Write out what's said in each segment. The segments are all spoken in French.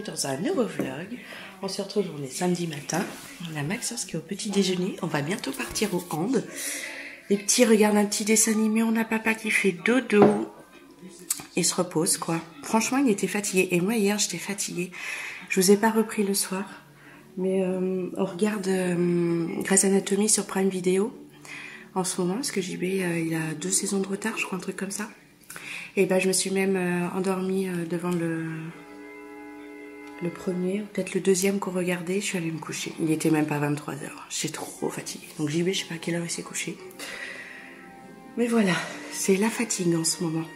dans un nouveau. On se retrouve, on est samedi matin. On a Maxence qui est au petit déjeuner. On va bientôt partir au hand. Les petits regardent un petit dessin animé. On a papa qui fait dodo. Il se repose, quoi. Franchement, il était fatigué. Et moi, hier, j'étais fatiguée. Je vous ai pas repris le soir. Mais euh, on regarde euh, Grey's Anatomy sur Prime Video en ce moment. Parce que JB, euh, il a deux saisons de retard, je crois, un truc comme ça. Et ben, je me suis même euh, endormie devant le, le premier, peut-être le deuxième qu'on regardait. Je suis allée me coucher. Il était même pas 23h. J'étais trop fatiguée. Donc JB, je sais pas à quelle heure il s'est couché. Mais voilà, c'est la fatigue en ce moment.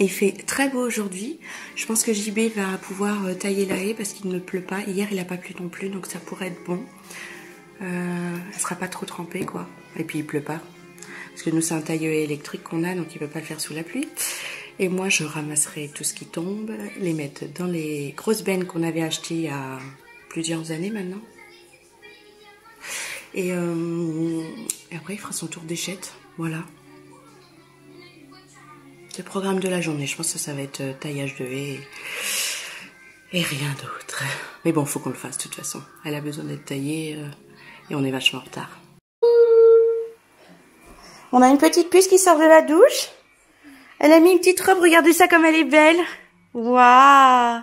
Il fait très beau aujourd'hui. Je pense que JB va pouvoir euh, tailler la haie parce qu'il ne pleut pas. Hier, il n'a pas plu non plus, donc ça pourrait être bon. Euh, elle sera pas trop trempée, quoi. Et puis, il pleut pas. Parce que nous, c'est un tailleur électrique qu'on a, donc il ne peut pas le faire sous la pluie. Et moi, je ramasserai tout ce qui tombe, les mettre dans les grosses bennes qu'on avait achetées il y a plusieurs années maintenant. Et, euh, après, il fera son tour d'échette. Voilà. Le programme de la journée. Je pense que ça va être euh, taillage de haie et, et rien d'autre. Mais bon, faut qu'on le fasse de toute façon. Elle a besoin d'être taillée euh, et on est vachement en retard. On a une petite puce qui sort de la douche. Elle a mis une petite robe. Regardez ça comme elle est belle. Waouh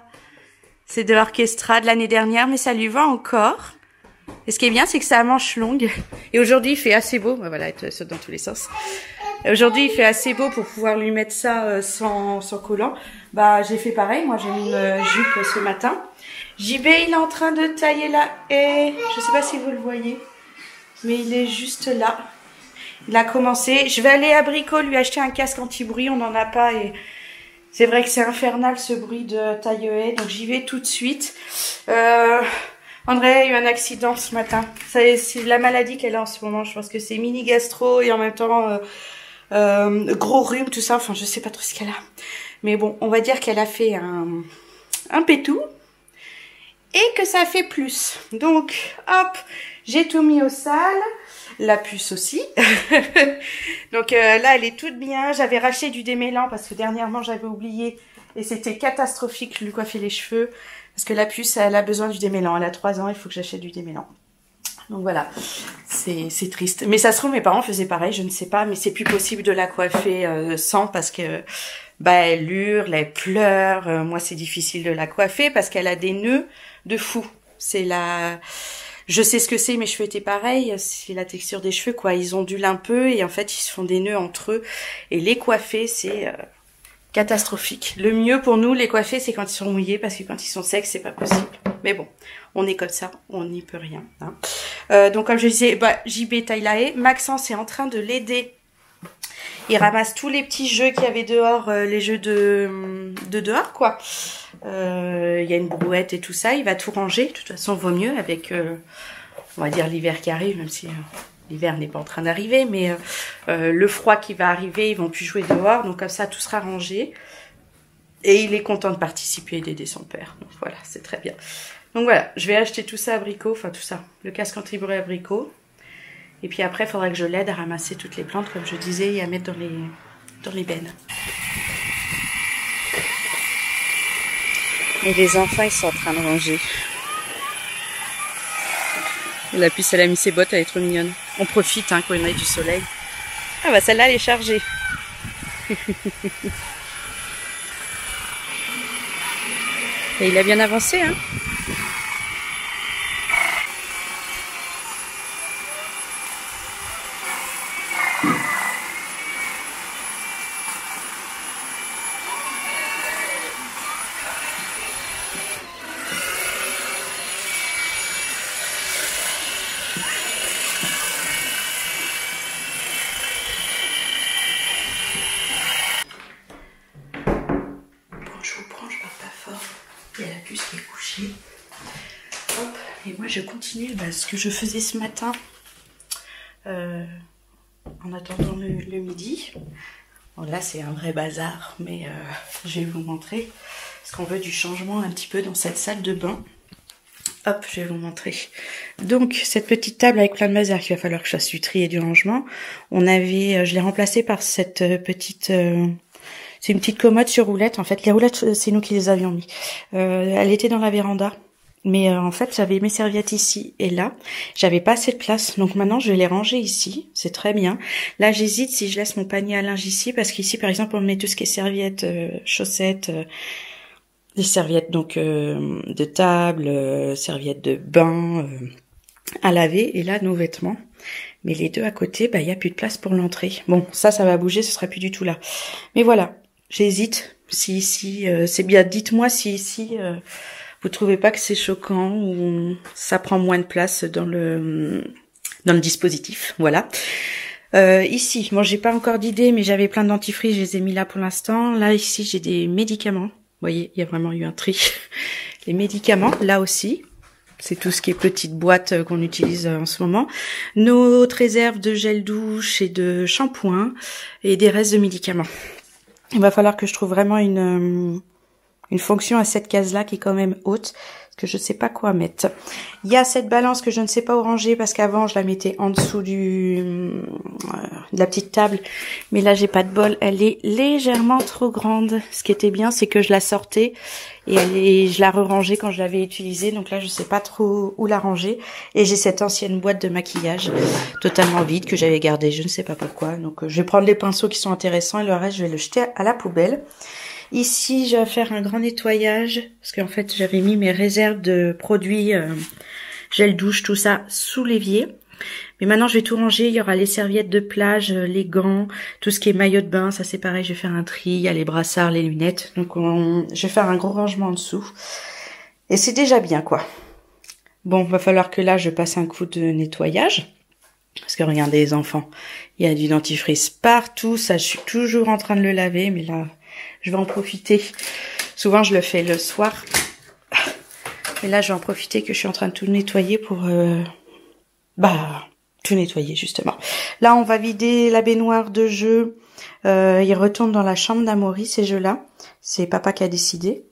C'est de l'orchestra de l'année dernière, mais ça lui va encore. Et ce qui est bien, c'est que ça a manche longue. Et aujourd'hui, il fait assez beau. Bah, voilà, elle saute dans tous les sens. Aujourd'hui, il fait assez beau pour pouvoir lui mettre ça euh, sans, sans collant. Bah, j'ai fait pareil. Moi, j'ai mis une euh, jupe ce matin. JB, il est en train de tailler la haie. Je sais pas si vous le voyez, mais il est juste là. Il a commencé. Je vais aller à Brico lui acheter un casque anti-bruit. On n'en a pas et c'est vrai que c'est infernal ce bruit de taille haie. Donc j'y vais tout de suite. Euh, André a eu un accident ce matin. C'est la maladie qu'elle a en ce moment. Je pense que c'est mini gastro et en même temps euh, euh, gros rhume, tout ça. Enfin, je sais pas trop ce qu'elle a. Mais bon, on va dire qu'elle a fait un, un pétou et que ça fait plus. Donc, hop, j'ai tout mis au sale. La puce aussi. Donc euh, là, elle est toute bien. J'avais racheté du démêlant parce que dernièrement, j'avais oublié. Et c'était catastrophique, lui coiffer les cheveux. Parce que la puce, elle a besoin du démêlant. Elle a 3 ans, il faut que j'achète du démêlant. Donc voilà, c'est triste. Mais ça se trouve, mes parents faisaient pareil, je ne sais pas. Mais c'est plus possible de la coiffer euh, sans parce que bah elle hurle, elle pleure. Euh, moi, c'est difficile de la coiffer parce qu'elle a des nœuds de fou. C'est la... Je sais ce que c'est, mes cheveux étaient pareils. C'est la texture des cheveux, quoi. Ils ondulent un peu et en fait, ils se font des nœuds entre eux. Et les coiffer, c'est euh, catastrophique. Le mieux pour nous, les coiffer, c'est quand ils sont mouillés parce que quand ils sont secs, c'est pas possible. Mais bon, on est comme ça, on n'y peut rien. Hein. Euh, donc, comme je disais, bah, JB haie. Maxence est en train de l'aider. Il ramasse tous les petits jeux qu'il y avait dehors, euh, les jeux de, de dehors, quoi. Euh, il y a une brouette et tout ça. Il va tout ranger. De toute façon, vaut mieux avec, euh, on va dire, l'hiver qui arrive, même si l'hiver n'est pas en train d'arriver. Mais le froid qui va arriver, ils vont plus jouer dehors. Donc comme ça, tout sera rangé. Et il est content de participer et d'aider son père. Voilà, c'est très bien. Donc voilà, je vais acheter tout ça à Brico. Enfin, tout ça. Le casque anti-bruit à Brico. Et puis après, il faudra que je l'aide à ramasser toutes les plantes, comme je disais, et à mettre dans les, dans les bennes. Et les enfants, ils sont en train de ranger. La puce, elle a mis ses bottes, elle est trop mignonne. On profite hein, quand il y a du soleil. Ah bah celle-là, elle est chargée. Et il a bien avancé, hein Bon, je vous prends, je parle pas fort. Il y a la puce qui est couchée. Hop. Et moi, je continue bah, ce que je faisais ce matin. euh, en attendant le, midi. Là, c'est un vrai bazar, mais euh, je vais vous montrer. Parce qu'on veut du changement un petit peu dans cette salle de bain. Hop, je vais vous montrer. Donc, cette petite table avec plein de bazar qu'il va falloir que je fasse du tri et du rangement. On avait, euh, je l'ai remplacée par cette petite... C'est une petite commode sur roulette. En fait, les roulettes, c'est nous qui les avions mis. Elle était dans la véranda. Mais euh, en fait, j'avais mes serviettes ici et là. J'avais pas assez de place. Donc maintenant, je vais les ranger ici. C'est très bien. Là, j'hésite si je laisse mon panier à linge ici. Parce qu'ici, par exemple, on met tout ce qui est serviettes, euh, chaussettes, euh, des serviettes donc de table, serviettes de bain à laver. Et là, nos vêtements. Mais les deux à côté, bah, il y a plus de place pour l'entrée. Bon, ça, ça va bouger. Ce sera plus du tout là. Mais voilà. J'hésite. Si ici, c'est bien. Dites-moi si ici vous trouvez pas que c'est choquant ou ça prend moins de place dans le dans le dispositif? Voilà. Euh, ici, moi j'ai pas encore d'idée, mais j'avais plein de je les ai mis là pour l'instant. Là ici j'ai des médicaments. Vous voyez, il y a vraiment eu un tri. Les médicaments, là aussi, c'est tout ce qui est petite boîte euh, qu'on utilise euh, en ce moment. Notre réserve de gel douche et de shampoing et des restes de médicaments. Il va falloir que je trouve vraiment une une fonction à cette case-là qui est quand même haute, parce que je ne sais pas quoi mettre. Il y a cette balance que je ne sais pas où ranger, parce qu'avant je la mettais en dessous du euh, de la petite table, mais là j'ai pas de bol, elle est légèrement trop grande. Ce qui était bien, c'est que je la sortais et elle est, je la re-rangeais quand je l'avais utilisée, donc là je sais pas trop où la ranger. Et j'ai cette ancienne boîte de maquillage totalement vide que j'avais gardée, je ne sais pas pourquoi. Donc euh, je vais prendre les pinceaux qui sont intéressants et le reste je vais le jeter à la poubelle. Ici, je vais faire un grand nettoyage parce qu'en fait, j'avais mis mes réserves de produits euh, gel douche, tout ça sous l'évier. Mais maintenant, je vais tout ranger. Il y aura les serviettes de plage, euh, les gants, tout ce qui est maillot de bain. Ça, c'est pareil. Je vais faire un tri. Il y a les brassards, les lunettes. Donc, je vais faire un gros rangement en dessous. Et c'est déjà bien, quoi. Bon, va falloir que là, je passe un coup de nettoyage. Parce que regardez les enfants, il y a du dentifrice partout. Ça, je suis toujours en train de le laver. Mais là, je vais en profiter. Souvent, je le fais le soir. Et là, je vais en profiter que je suis en train de tout nettoyer pour... Euh, bah, tout nettoyer, justement. Là, on va vider la baignoire de jeu. Euh, il retourne dans la chambre d'Amaury, ces jeux-là. C'est papa qui a décidé.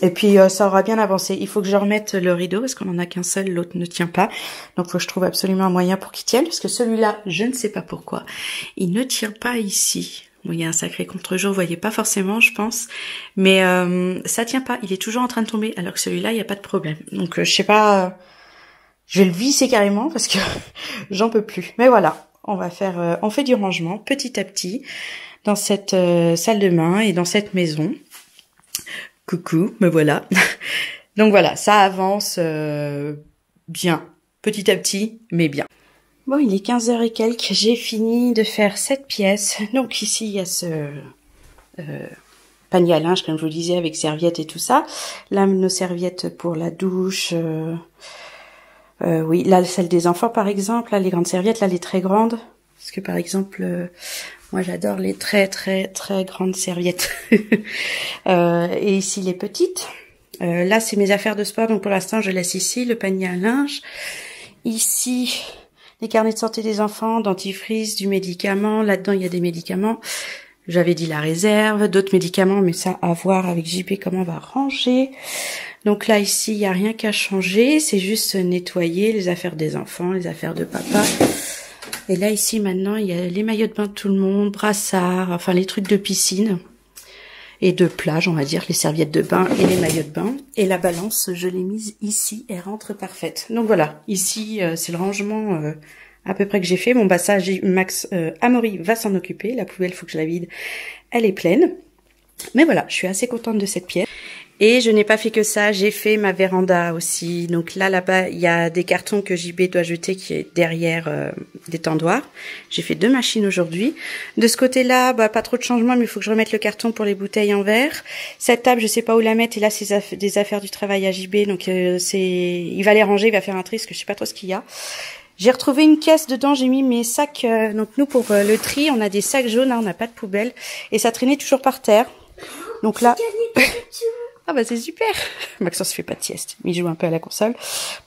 Et puis euh, ça aura bien avancé. Il faut que je remette le rideau parce qu'on en a qu'un seul, l'autre ne tient pas. Donc faut que je trouve absolument un moyen pour qu'il tienne parce que celui-là, je ne sais pas pourquoi, il ne tient pas ici. Il y a un sacré contre-jour, vous voyez pas forcément, je pense, mais euh, ça tient pas. Il est toujours en train de tomber, alors que celui-là, il n'y a pas de problème. Donc, euh, je sais pas, euh, je vais le visser carrément parce que j'en peux plus. Mais voilà, on va faire, euh, on fait du rangement petit à petit dans cette salle de bain et dans cette maison. Coucou, me voilà. Donc voilà, ça avance bien, petit à petit, mais bien. Bon, il est 15h et quelques. J'ai fini de faire cette pièce. Donc ici, il y a ce euh, panier à linge, comme je vous disais, avec serviettes et tout ça. Là, nos serviettes pour la douche. Euh, euh, oui, là, celle des enfants, par exemple. Là, les grandes serviettes, là, les très grandes. Parce que, par exemple, moi, j'adore les très, très, très grandes serviettes. et ici, les petites. là, c'est mes affaires de sport. Donc, pour l'instant, je laisse ici le panier à linge. Ici, les carnets de santé des enfants, dentifrice, du médicament. Là-dedans, il y a des médicaments. J'avais dit la réserve, d'autres médicaments, mais ça à voir avec JP comment on va ranger. Donc là, ici, il n'y a rien qu'à changer. C'est juste nettoyer les affaires des enfants, les affaires de papa. Et là, ici, maintenant, il y a les maillots de bain de tout le monde, brassards, enfin les trucs de piscine et de plage, on va dire, les serviettes de bain et les maillots de bain. Et la balance, je l'ai mise ici, elle rentre parfaite. Donc voilà, ici, euh, c'est le rangement euh, à peu près que j'ai fait. Bah ça, Max euh, Amaury va s'en occuper. La poubelle, faut que je la vide. Elle est pleine. Mais voilà, je suis assez contente de cette pièce. Et je n'ai pas fait que ça, j'ai fait ma véranda aussi. Donc là, là-bas, il y a des cartons que JB doit jeter qui est derrière euh, des tendoirs. J'ai fait deux machines aujourd'hui. De ce côté-là, bah, pas trop de changement, mais il faut que je remette le carton pour les bouteilles en verre. Cette table, je sais pas où la mettre. Et là, c'est des affaires du travail à JB. Donc euh, c'est, il va les ranger, il va faire un tri, parce que je sais pas trop ce qu'il y a. J'ai retrouvé une caisse dedans, j'ai mis mes sacs. Euh, donc nous, pour le tri, on a des sacs jaunes, hein, on n'a pas de poubelle. Et ça traînait toujours par terre. Donc là... Ah bah c'est super Maxence fait pas de sieste, il joue un peu à la console,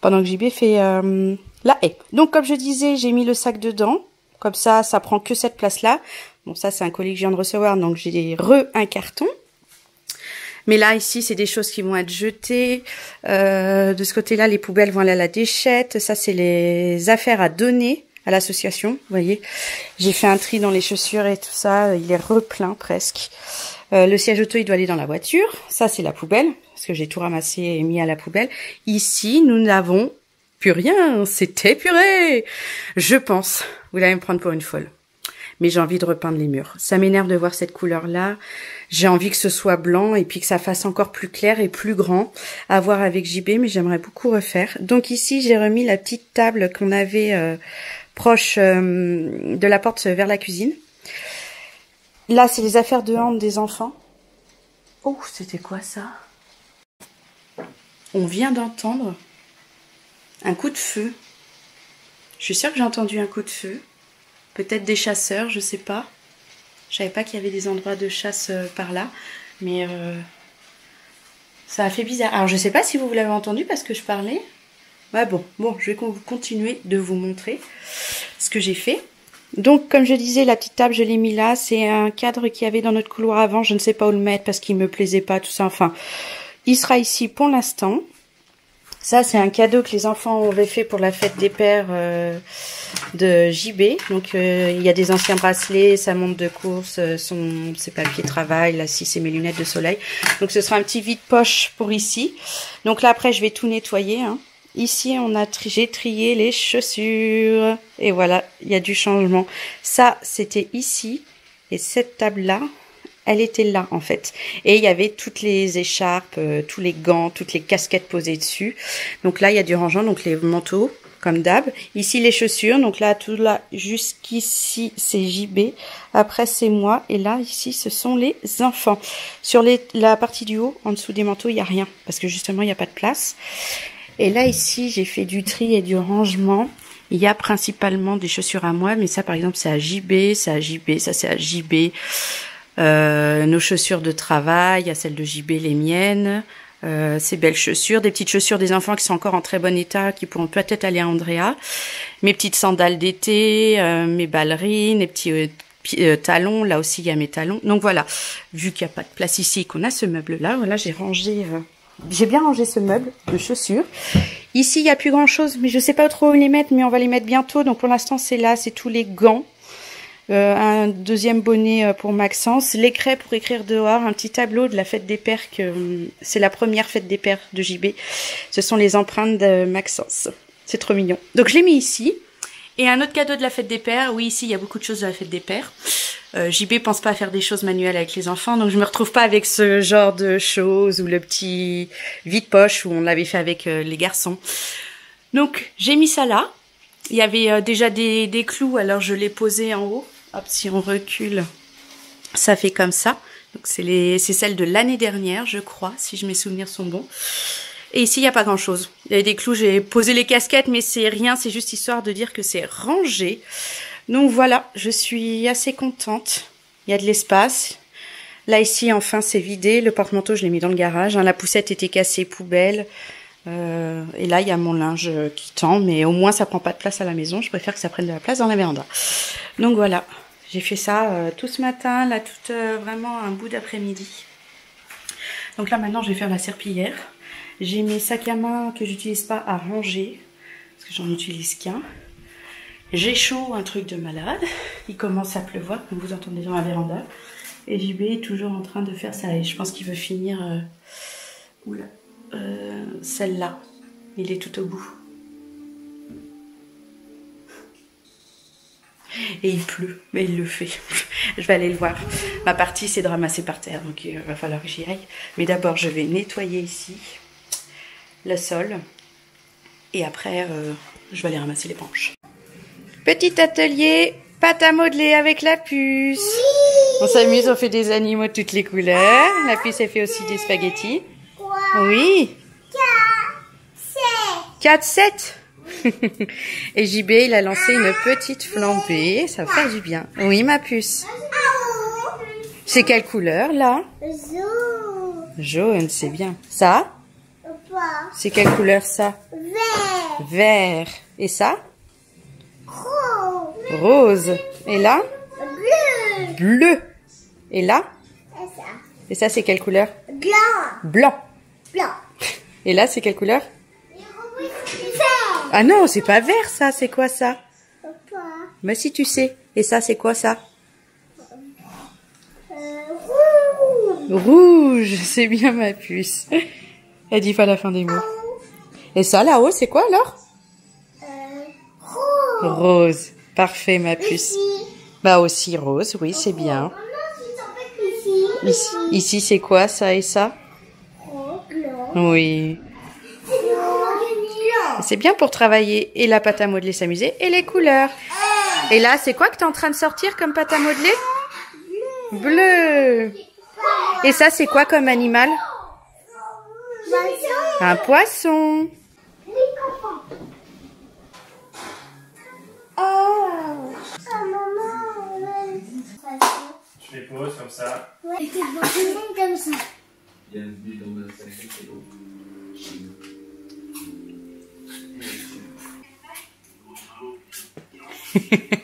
pendant que JB fait euh, la haie. Donc comme je disais, j'ai mis le sac dedans, comme ça, ça prend que cette place-là. Bon ça c'est un colis que je viens de recevoir, donc j'ai re un carton. Mais là, ici, c'est des choses qui vont être jetées. Euh, de ce côté-là, les poubelles vont aller à la déchette. Ça, c'est les affaires à donner à l'association. Vous voyez, j'ai fait un tri dans les chaussures et tout ça. Il est replein presque. Euh, le siège auto, il doit aller dans la voiture. Ça, c'est la poubelle, parce que j'ai tout ramassé et mis à la poubelle. Ici, nous n'avons plus rien. C'est épuré. Je pense. Vous allez me prendre pour une folle. Mais j'ai envie de repeindre les murs. Ça m'énerve de voir cette couleur-là. J'ai envie que ce soit blanc et puis que ça fasse encore plus clair et plus grand à voir avec JB, mais j'aimerais beaucoup refaire. Donc ici, j'ai remis la petite table qu'on avait euh, proche euh, de la porte vers la cuisine. Là, c'est les affaires de hand des enfants. Oh, c'était quoi ça? On vient d'entendre un coup de feu. Je suis sûre que j'ai entendu un coup de feu. Peut-être des chasseurs, je sais pas. Je savais pas qu'il y avait des endroits de chasse euh, par là. Mais euh, ça a fait bizarre. Alors, je sais pas si vous l'avez entendu parce que je parlais. Ouais, bon, bon, je vais continuer de vous montrer ce que j'ai fait. Donc, comme je disais, la petite table, je l'ai mis là. C'est un cadre qu'il y avait dans notre couloir avant. Je ne sais pas où le mettre parce qu'il me plaisait pas, tout ça. Enfin, il sera ici pour l'instant. Ça, c'est un cadeau que les enfants avaient fait pour la fête des pères euh, de JB. Donc, euh, il y a des anciens bracelets, sa montre de course, euh, son, ses papiers de travail, là, si c'est mes lunettes de soleil. Donc, ce sera un petit vide-poche pour ici. Donc là, après, je vais tout nettoyer. Hein. Ici, on a j'ai trié les chaussures. Et voilà, il y a du changement. Ça, c'était ici. Et cette table-là, elle était là, en fait. Et il y avait toutes les écharpes, euh, tous les gants, toutes les casquettes posées dessus. Donc là, il y a du rangement, donc les manteaux, comme d'hab. Ici, les chaussures. Donc là, tout là, jusqu'ici, c'est JB. Après, c'est moi. Et là, ici, ce sont les enfants. Sur la partie du haut, en dessous des manteaux, il n'y a rien. Parce que justement, il n'y a pas de place. Et là, ici, j'ai fait du tri et du rangement. Il y a principalement des chaussures à moi, mais ça, par exemple, c'est à JB, c'est à JB, ça, c'est à JB. Euh, nos chaussures de travail, a celles de JB, les miennes. Euh, ces belles chaussures, des petites chaussures des enfants qui sont encore en très bon état, qui pourront peut-être aller à Andrea. Mes petites sandales d'été, euh, mes ballerines, les petits euh, euh, talons. Là aussi, il y a mes talons. Donc voilà, vu qu'il n'y a pas de place ici, qu'on a ce meuble-là, voilà, j'ai rangé j'ai bien rangé ce meuble de chaussures. Ici, il n'y a plus grand chose, mais je ne sais pas trop où les mettre, mais on va les mettre bientôt. Donc pour l'instant, c'est là, c'est tous les gants. Euh, un deuxième bonnet euh, pour Maxence, les pour écrire dehors, un petit tableau de la fête des pères, que euh, c'est la première fête des pères de JB. Ce sont les empreintes de Maxence. C'est trop mignon. Donc je l'ai mis ici. Et un autre cadeau de la fête des pères, oui ici il y a beaucoup de choses de la fête des pères. Euh, JB pense pas à faire des choses manuelles avec les enfants, donc je me retrouve pas avec ce genre de choses ou le petit vide-poche où on l'avait fait avec euh, les garçons. Donc j'ai mis ça là. Il y avait euh, déjà des, clous, alors je l'ai posé en haut. Hop, si on recule, ça fait comme ça. Donc c'est celle de l'année dernière, je crois, si je mes souvenirs sont bons. Et ici, il n'y a pas grand-chose. Il y a des clous, j'ai posé les casquettes, mais c'est rien, c'est juste histoire de dire que c'est rangé. Donc voilà, je suis assez contente. Il y a de l'espace. Là, ici, enfin, c'est vidé. Le porte-manteau, je l'ai mis dans le garage. Hein. La poussette était cassée, poubelle. Euh, et là, il y a mon linge qui tend, mais au moins, ça prend pas de place à la maison. Je préfère que ça prenne de la place dans la véranda. Donc voilà, j'ai fait ça euh, tout ce matin, là, tout euh, vraiment un bout d'après-midi. Donc là, maintenant, je vais faire la serpillière. J'ai mes sacs à main que j'utilise pas à ranger, parce que j'en utilise qu'un. J'ai chaud, un truc de malade. Il commence à pleuvoir, comme vous entendez dans la véranda. Et JB est toujours en train de faire ça. Et je pense qu'il veut finir euh, euh, celle-là. Il est tout au bout. Et il pleut, mais il le fait. je vais aller le voir. Ma partie, c'est de ramasser par terre, donc il va falloir que j'y aille. Mais d'abord, je vais nettoyer ici le sol. Et après, euh, je vais aller ramasser les branches. Petit atelier, pâte à modeler avec la puce. On s'amuse, on fait des animaux de toutes les couleurs. La puce, elle fait aussi des spaghettis. Oui. 4, 7. Et JB, il a lancé une petite flambée. Ça va faire du bien. Oui, ma puce. C'est quelle couleur, là? Jaune. Jaune, c'est bien. Ça? C'est quelle couleur, ça? Vert. Vert. Et ça? Rose. Rose. Et là? Bleu. Bleu. Et là? Et ça? Et ça, c'est quelle couleur? Blanc. Blanc. Blanc. Et là, c'est quelle couleur? Vert. Ah non, c'est pas vert, ça. C'est quoi, ça? Mais si tu sais. Et ça, c'est quoi ça? Euh, rouge. Rouge, c'est bien ma puce. Elle dit pas la fin des mots. Et ça, là-haut, c'est quoi alors? Euh, rouge. Rose. Parfait, ma puce. Ici. Bah aussi rose, oui, c'est bien. Si t'en fais ici. Ici, c'est quoi, ça et ça? Oui. C'est bien pour travailler et la pâte à modeler, s'amuser, et les couleurs. Et là, c'est quoi que t'es en train de sortir comme pâte à modeler? Bleu. Et ça, c'est quoi comme animal? Un poisson. Oh. Je les pose comme ça. Ouais, c'est bon, comme ça.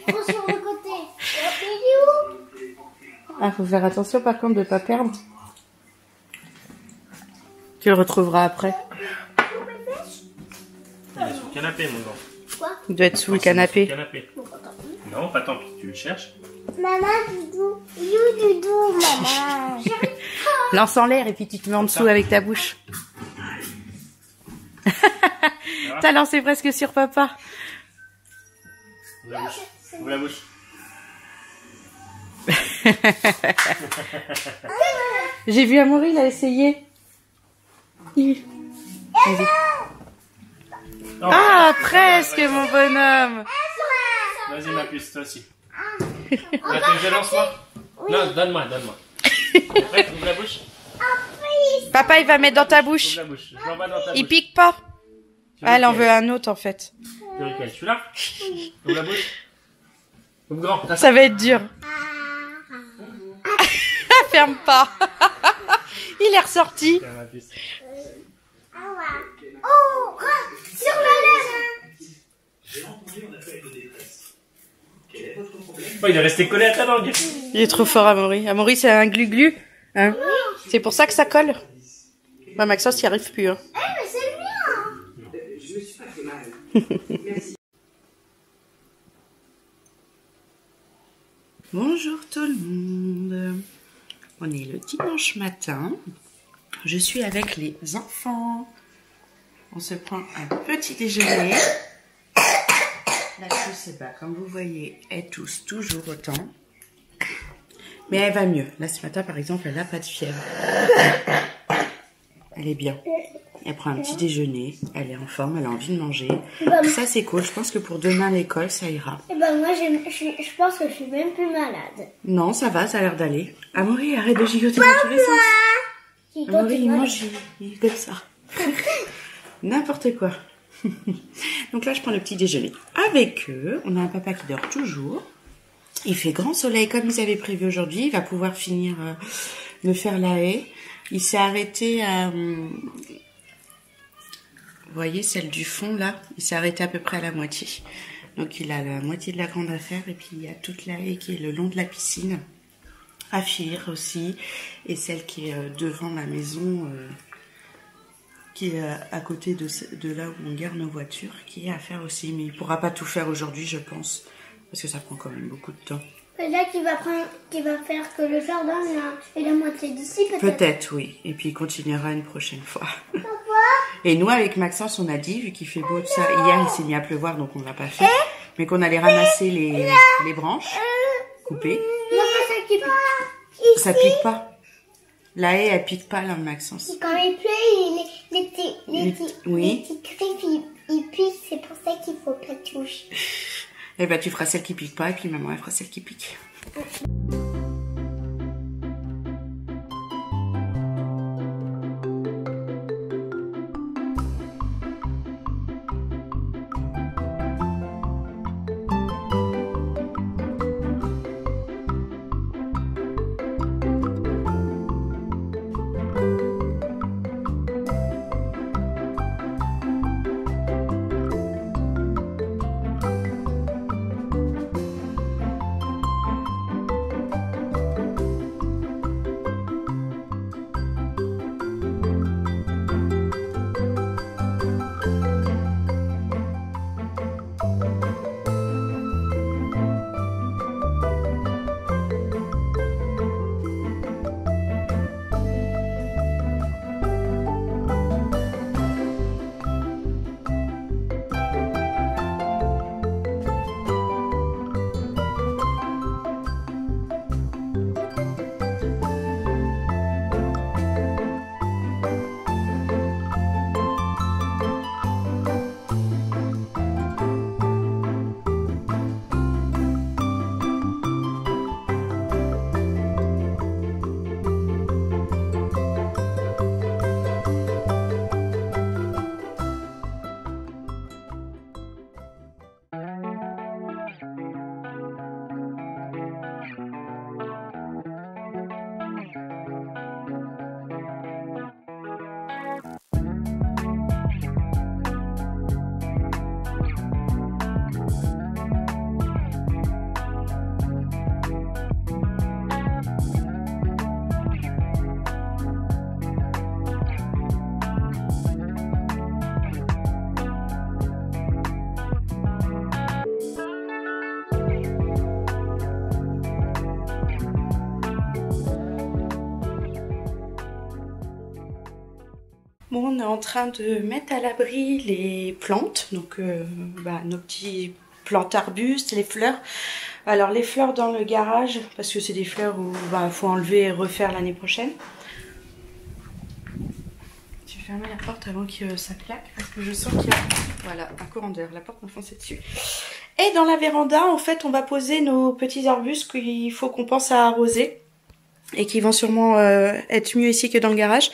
Prends sur le côté. Hop, il est où Ah, faut faire attention par contre de pas perdre. Tu le retrouveras après. Il est sur le canapé, mon grand. Quoi Il doit être sous le canapé. canapé. Non, pas tant pis, tu le cherches. Maman, doudou. You, doudou, maman. Lance en l'air et puis tu te mets en dessous avec ta bouche. T'as lancé presque sur papa. Ouvre la bouche. Ouvre la bouche. J'ai vu Amaury, il a essayé. Ah, presque mon bonhomme. Vas-y, ma puce, toi aussi. Attends, je lance-moi. Non, donne-moi, donne-moi. Ouvre la bouche. Papa, il va mettre dans ta Ouvre bouche. la bouche. Je l'envoie dans ta Il bouche. pique pas. Ah, elle en veut un autre en fait. Tu Celui-là Ouvre la bouche. Ouvre grand. Là, Ça va être dur. Ferme pas. Il est ressorti. Oh, sur le lèvre. Oh, il est resté collé à ta langue. Il est trop fort, Amaury. Amaury, c'est un glu-glu. Hein c'est pour ça que ça colle. Bah, Maxence, il arrive plus. Hein. Eh, mais c'est le mien. Bonjour tout le monde. On est le dimanche matin. Je suis avec les enfants. On se prend un petit déjeuner. La tousse, eh ben, comme vous voyez, elle tousse toujours autant. Mais elle va mieux. Là, ce matin, par exemple, elle n'a pas de fièvre. Elle est bien. Elle prend un petit déjeuner. Elle est en forme. Elle a envie de manger. Ça, c'est cool. Je pense que pour demain, à l'école, ça ira. Eh ben, moi, je pense que je suis même plus malade. Non, ça va, ça a l'air d'aller. Amaury, arrête de gigoter dans tous les sens. Amaury, il mange, il, comme ça. N'importe quoi. Donc là, je prends le petit déjeuner. Avec eux, on a un papa qui dort toujours. Il fait grand soleil comme ils avaient prévu aujourd'hui. Il va pouvoir finir euh, de faire la haie. Il s'est arrêté à... hum, Vous voyez, celle du fond, là, il s'est arrêté à peu près à la moitié. Donc il a la moitié de la grande affaire et puis il y a toute la haie qui est le long de la piscine. À fuir aussi. Et celle qui est euh, devant la maison, euh, qui est euh, à côté de, là où on garde nos voitures, qui est à faire aussi. Mais il pourra pas tout faire aujourd'hui, je pense. Parce que ça prend quand même beaucoup de temps. Là, qui va, prendre, qui va faire que le jardin là, est la moitié d'ici, peut-être. Peut-être, oui. Et puis il continuera une prochaine fois. Et nous, avec Maxence, on a dit, vu qu'il fait beau, tout ça, hier il s'est mis à pleuvoir, donc on l'a pas fait, mais qu'on allait ramasser les, les branches, couper. Non, pas ça pique. Ça pique pas. La haie, elle pique pas, là, Maxence. Quand il pleut, il, les, les petits, les, Les- petits, oui. les petits griffes, ils, ils piquent. C'est pour ça qu'il faut pas toucher. Eh ben, tu feras celle qui pique pas, et puis maman, elle fera celle qui pique. En train de mettre à l'abri les plantes, donc euh, bah, nos petits plantes arbustes, les fleurs. Alors les fleurs dans le garage, parce que c'est des fleurs où il bah, faut enlever et refaire l'année prochaine. Je vais fermer la porte avant que ça claque, parce que je sens qu'il y a voilà, un courant d'air, la porte m'a foncé dessus. Et dans la véranda, en fait, on va poser nos petits arbustes qu'il faut qu'on pense à arroser et qui vont sûrement euh, être mieux ici que dans le garage.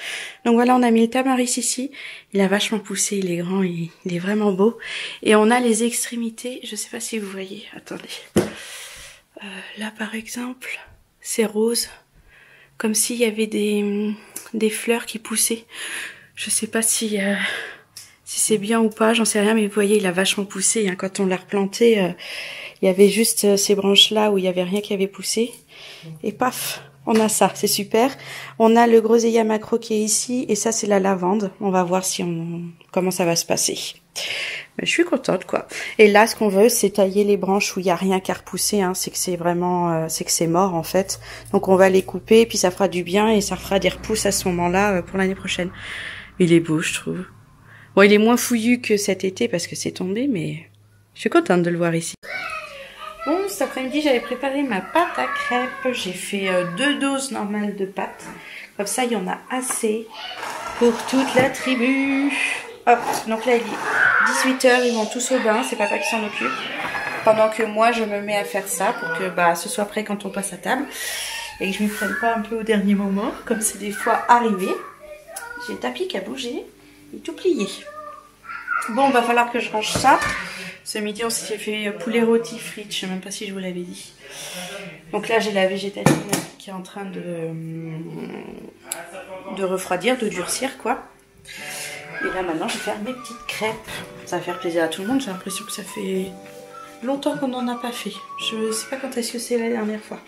Donc voilà, on a mis le tamaris ici. Il a vachement poussé, il est grand, il, est vraiment beau. Et on a les extrémités, je sais pas si vous voyez, attendez. Euh, là par exemple, c'est rose, comme s'il y avait des, des fleurs qui poussaient. Je sais pas si, euh, si c'est bien ou pas, j'en sais rien, mais vous voyez, il a vachement poussé. Hein. Quand on l'a replanté, il y avait juste ces branches là où il y avait rien qui avait poussé. Et paf, on a ça, c'est super. On a le groseillia macro qui est ici et ça c'est la lavande. On va voir si on comment ça va se passer. Je suis contente quoi. Et là ce qu'on veut c'est tailler les branches où il y a rien qu'à repousser. Hein. C'est que c'est vraiment euh, c'est que c'est mort en fait. Donc on va les couper puis ça fera du bien et ça fera des repousses à ce moment-là euh, pour l'année prochaine. Il est beau je trouve. Bon il est moins fouillu que cet été parce que c'est tombé mais je suis contente de le voir ici. Bon, cet après-midi, j'avais préparé ma pâte à crêpes. J'ai fait euh, deux doses normales de pâte. Comme ça, il y en a assez pour toute la tribu. Hop, donc là, il est 18h, ils vont tous au bain. C'est papa qui s'en occupe. Pendant que moi, je me mets à faire ça pour que bah, ce soit prêt quand on passe à table. Et que je ne me prenne pas un peu au dernier moment, comme c'est des fois arrivé. J'ai le tapis qui a bougé et tout plié. Bon, va falloir que je range ça. Ce midi, on s'est fait poulet rôti frites. Je sais même pas si je vous l'avais dit. Donc là, j'ai la végétaline qui est en train de, de refroidir, de durcir, quoi. Et là, maintenant, je vais faire mes petites crêpes. Ça va faire plaisir à tout le monde. J'ai l'impression que ça fait longtemps qu'on n'en a pas fait. Je sais pas quand est-ce que c'est la dernière fois.